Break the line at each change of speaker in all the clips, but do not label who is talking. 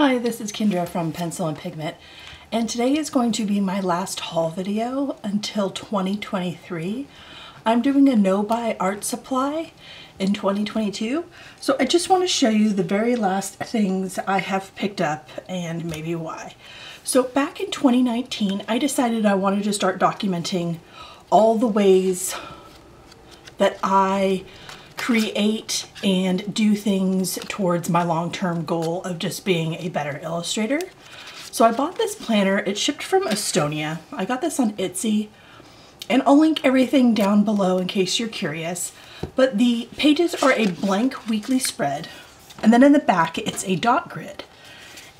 Hi, this is Kindra from Pencil and Pigment, and today is going to be my last haul video until 2023. I'm doing a no-buy art supply in 2022, so I just want to show you the very last things I have picked up and maybe why. So back in 2019, I decided I wanted to start documenting all the ways that I create and do things towards my long-term goal of just being a better illustrator. So I bought this planner. It shipped from Estonia. I got this on Etsy. And I'll link everything down below in case you're curious. But the pages are a blank weekly spread. And then in the back, it's a dot grid.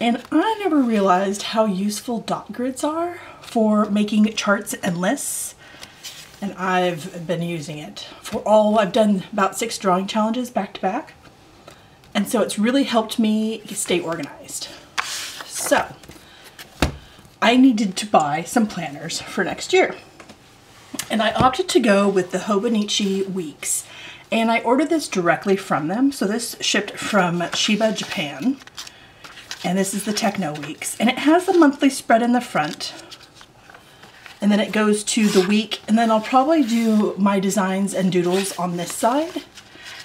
And I never realized how useful dot grids are for making charts and lists and I've been using it for all, I've done about six drawing challenges back to back. And so it's really helped me stay organized. So I needed to buy some planners for next year. And I opted to go with the Hobonichi Weeks. And I ordered this directly from them. So this shipped from Chiba, Japan. And this is the Techo Weeks. And it has the monthly spread in the front and then it goes to the week and then I'll probably do my designs and doodles on this side.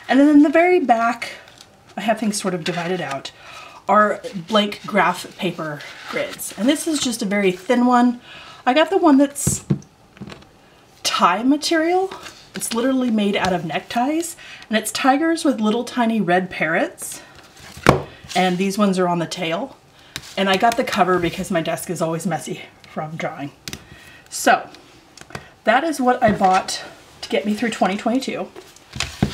And then in the very back I have things sort of divided out are blank graph paper grids. And this is just a very thin one. I got the one that's tie material. It's literally made out of neckties and it's tigers with little tiny red parrots. And these ones are on the tail. And I got the cover because my desk is always messy from drawing so that is what I bought to get me through 2022.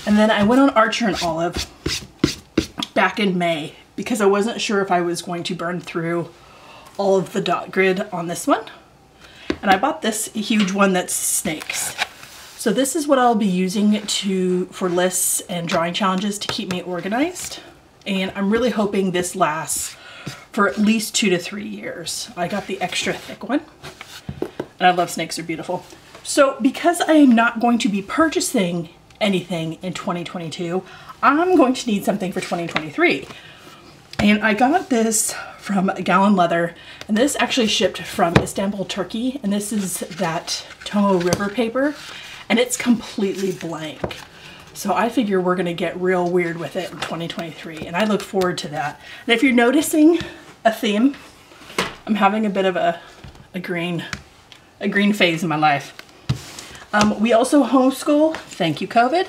And then I went on Archer and Olive back in May because I wasn't sure if I was going to burn through all of the dot grid on this one. And I bought this huge one that's snakes. So this is what I'll be using to for lists and drawing challenges to keep me organized. And I'm really hoping this lasts for at least two to three years. I got the extra thick one. And I love snakes, they're beautiful. So because I am not going to be purchasing anything in 2022, I'm going to need something for 2023. And I got this from Galen Leather, and this actually shipped from Istanbul, Turkey, and this is that Tomoe River paper, and it's completely blank. So I figure we're gonna get real weird with it in 2023, and I look forward to that. And if you're noticing a theme, I'm having a bit of a, a green a green phase in my life. Um, we also homeschool, thank you COVID.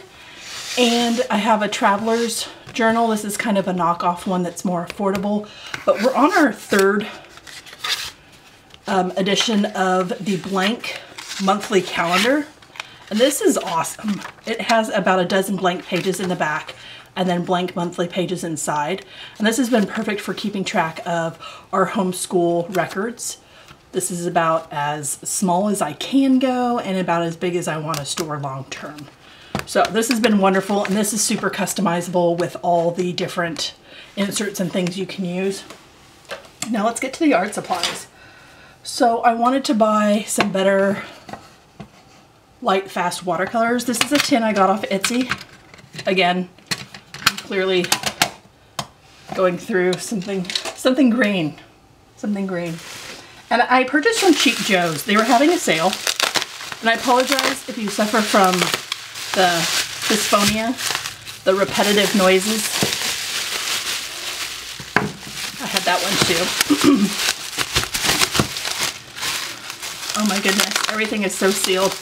And I have a traveler's journal. This is kind of a knockoff one that's more affordable, but we're on our third um, edition of the blank monthly calendar. And this is awesome. It has about a dozen blank pages in the back and then blank monthly pages inside. And this has been perfect for keeping track of our homeschool records. This is about as small as I can go and about as big as I want to store long term. So this has been wonderful and this is super customizable with all the different inserts and things you can use. Now let's get to the art supplies. So I wanted to buy some better light fast watercolors. This is a tin I got off Etsy. Again, clearly going through something something green. Something green. And I purchased from Cheap Joe's. They were having a sale. And I apologize if you suffer from the dysphonia, the repetitive noises. I had that one too. oh my goodness, everything is so sealed.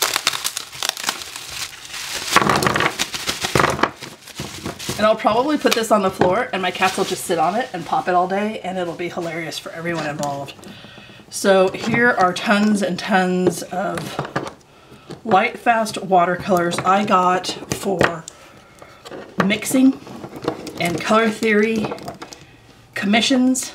And I'll probably put this on the floor and my cats will just sit on it and pop it all day and it'll be hilarious for everyone involved. So here are tons and tons of light fast watercolors I got for mixing and color theory, commissions,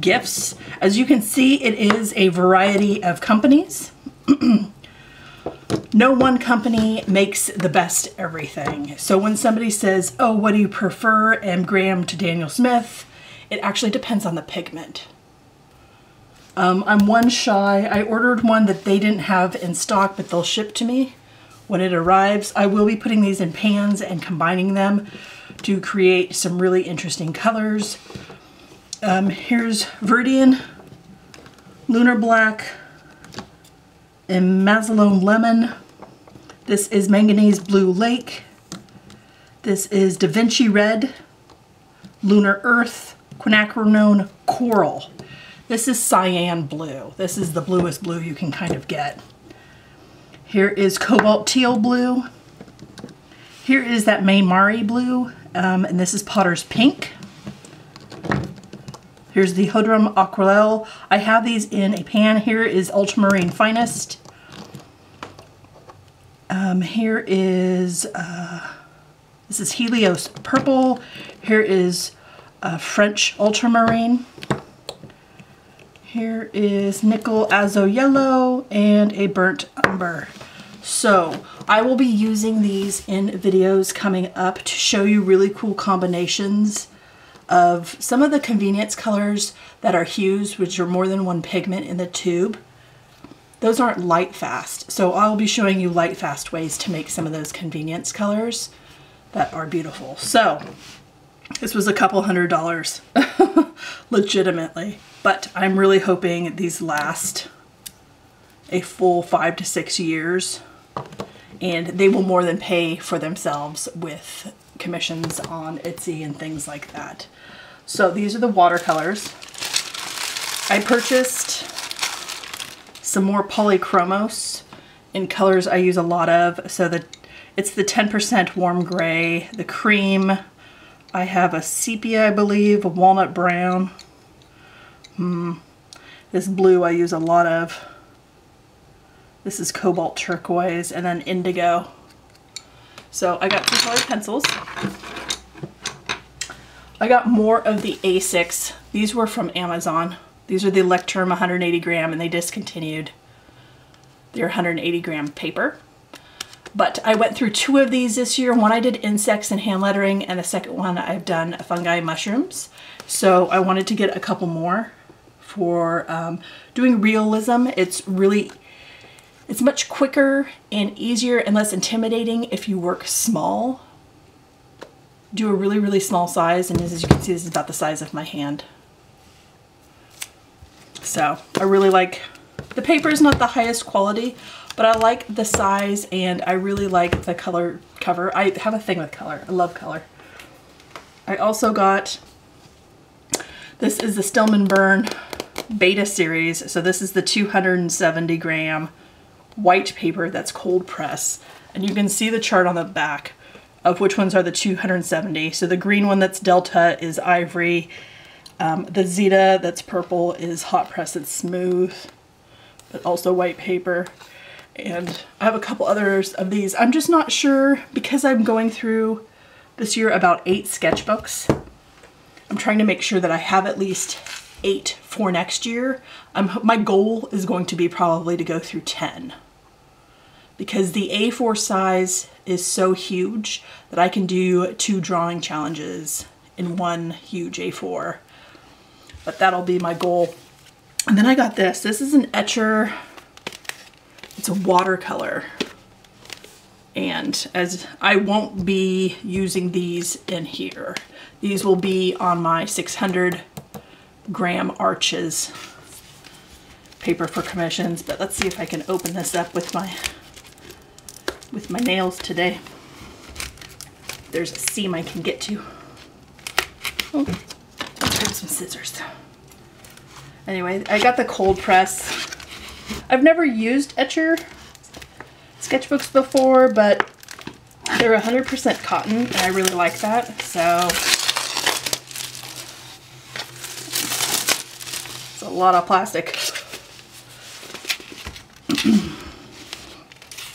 gifts. As you can see, it is a variety of companies. no one company makes the best everything. So when somebody says, oh, what do you prefer, M. Graham to Daniel Smith, it actually depends on the pigment. Um, I'm one shy. I ordered one that they didn't have in stock, but they'll ship to me when it arrives. I will be putting these in pans and combining them to create some really interesting colors. Um, here's Viridian, Lunar Black, and Imidazolone Lemon. This is Manganese Blue Lake. This is Da Vinci Red, Lunar Earth, Quinacridone Coral. This is cyan blue. This is the bluest blue you can kind of get. Here is Cobalt Teal Blue. Here is that Maimeri Blue, um, and this is Potter's Pink. Here's the Horadam Aquarelle. I have these in a pan. Here is Ultramarine Finest. Um, here is, uh, this is Helios Purple. Here is uh, French Ultramarine. Here is Nickel Azo Yellow and a Burnt Umber. So I will be using these in videos coming up to show you really cool combinations of some of the convenience colors that are hues, which are more than one pigment in the tube. Those aren't light fast, so I'll be showing you light fast ways to make some of those convenience colors that are beautiful. So this was a couple hundred dollars, legitimately. But I'm really hoping these last a full five to six years and they will more than pay for themselves with commissions on Etsy and things like that. So these are the watercolors. I purchased some more polychromos in colors I use a lot of. So that it's the 10% warm gray, the cream. I have a sepia, I believe, a walnut brown, Hmm. This blue I use a lot of. This is cobalt turquoise and then indigo. So I got two colored pencils. I got more of the A6. These were from Amazon. These are the Leuchtturm 180 gram and they discontinued their 180 gram paper. But I went through two of these this year. One I did insects and hand lettering and the second one I've done fungi mushrooms. So I wanted to get a couple more for um, doing realism. It's really, it's much quicker and easier and less intimidating if you work small. Do a really, really small size and as you can see this is about the size of my hand. So I really like, the paper is not the highest quality, but I like the size and I really like the color cover. I have a thing with color. I love color. I also got, this is the Stillman Birn beta series. So this is the 270 gram white paper that's cold press. And you can see the chart on the back of which ones are the 270. So the green one that's Delta is ivory. Um, the Zeta that's purple is hot press, it's smooth, but also white paper. And I have a couple others of these. I'm just not sure because I'm going through this year about eight sketchbooks. I'm trying to make sure that I have at least eight for next year. I'm, my goal is going to be probably to go through 10 because the A4 size is so huge that I can do two drawing challenges in one huge A4. But that'll be my goal. And then I got this. This is an Etchr. It's a watercolor. And as I won't be using these in here. These will be on my 600 gram Arches paper for commissions, but let's see if I can open this up with my with my nails today. There's a seam I can get to. Oh, let's grab some scissors. Anyway, I got the cold press. I've never used Etchr sketchbooks before, but they're 100% cotton, and I really like that. So It's a lot of plastic.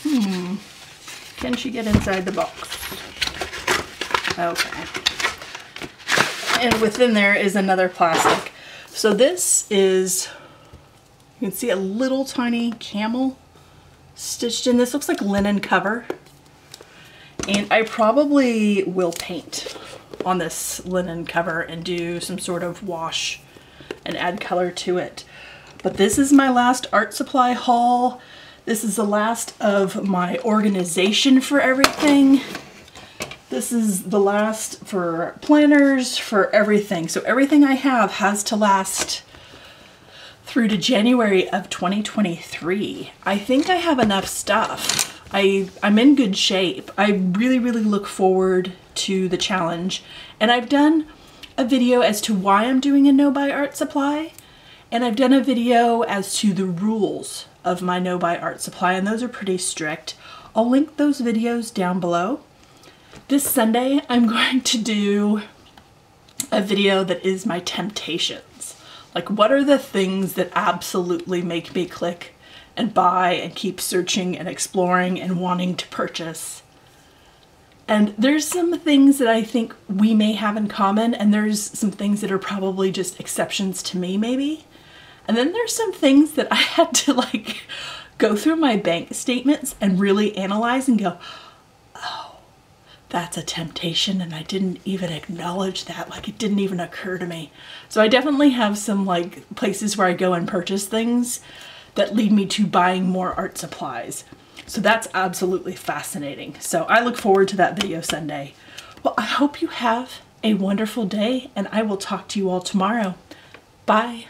hmm. Can she get inside the box? Okay. And within there is another plastic. So this is, you can see a little tiny camel stitched in. This looks like linen cover. And I probably will paint on this linen cover and do some sort of wash and add color to it. But this is my last art supply haul. This is the last of my organization for everything. This is the last for planners, for everything. So everything I have has to last through to January of 2023. I think I have enough stuff. I, I'm in good shape. I really, really look forward to the challenge. And I've done a video as to why I'm doing a no buy art supply. And I've done a video as to the rules of my no buy art supply and those are pretty strict. I'll link those videos down below. This Sunday, I'm going to do a video that is my temptations. Like what are the things that absolutely make me click and buy and keep searching and exploring and wanting to purchase. And there's some things that I think we may have in common and there's some things that are probably just exceptions to me maybe. And then there's some things that I had to like go through my bank statements and really analyze and go, that's a temptation and I didn't even acknowledge that. Like it didn't even occur to me. So I definitely have some like places where I go and purchase things that lead me to buying more art supplies. So that's absolutely fascinating. So I look forward to that video Sunday. Well, I hope you have a wonderful day and I will talk to you all tomorrow. Bye.